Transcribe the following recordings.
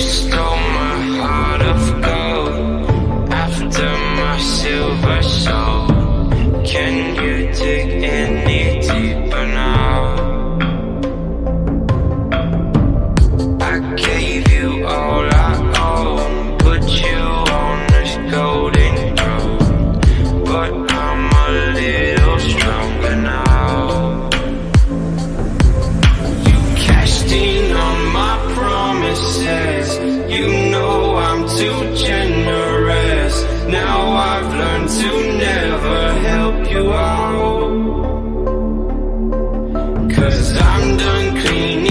stole my heart of gold after my silver soul. Can you dig any deeper now? I gave you all I own, put you on this golden throne, but I'm a little stronger now. You cashed in on my promises. You know I'm too generous. Now I've learned to never help you out. Cause I'm done cleaning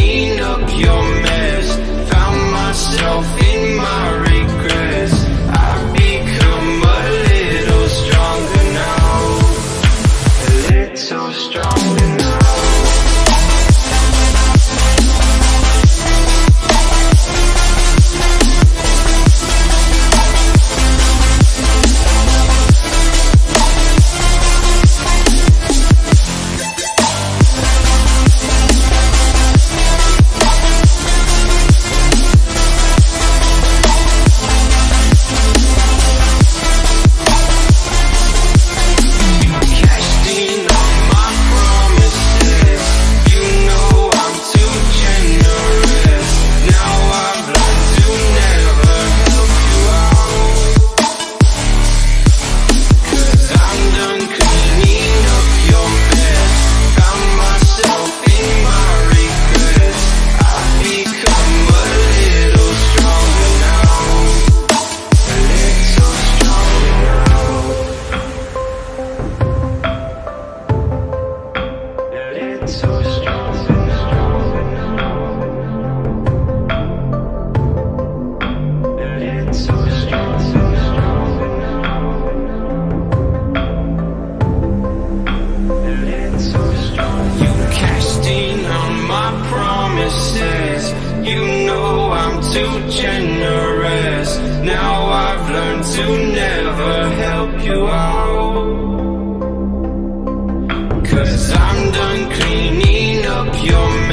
too generous Now I've learned to never help you out Cause I'm done cleaning up your mess.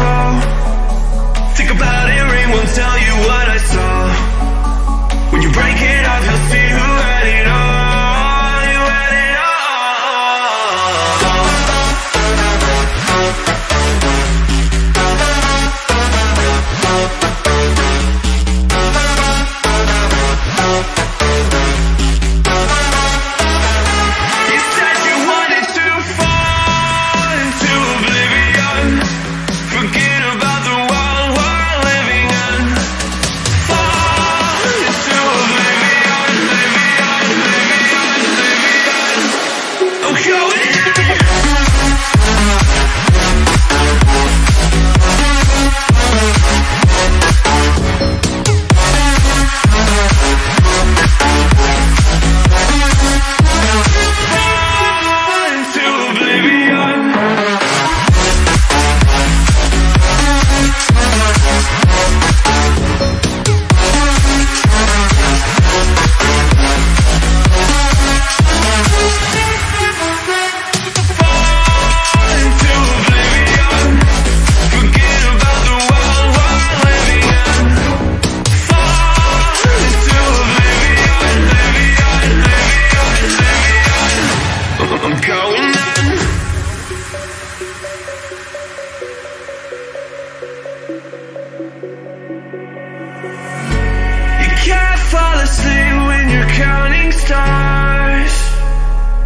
stars.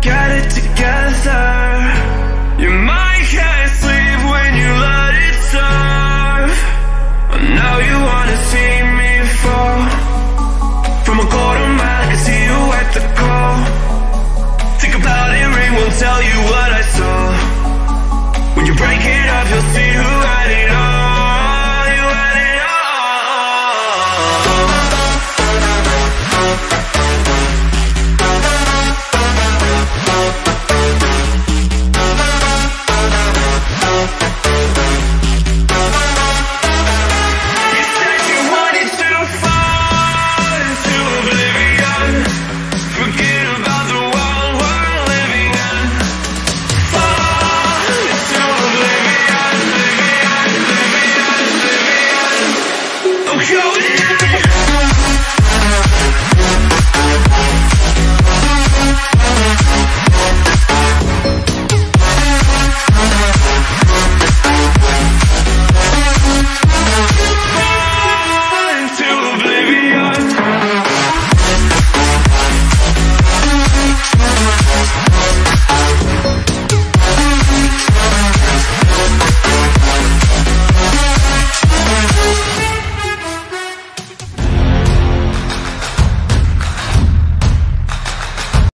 Got it together.